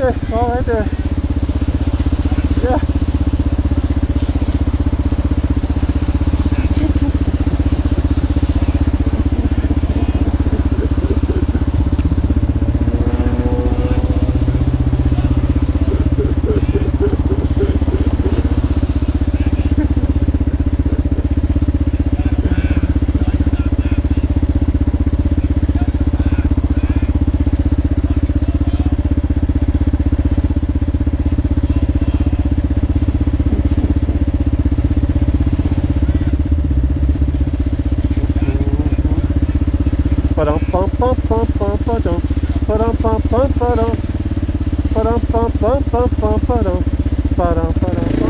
Okay, all right there. Yeah. Ba-dum bum bum bum bum ba-dum. Ba-dum bum bum ba-dum. Ba-dum bum bum bum bum ba-dum. Ba-dum ba-dum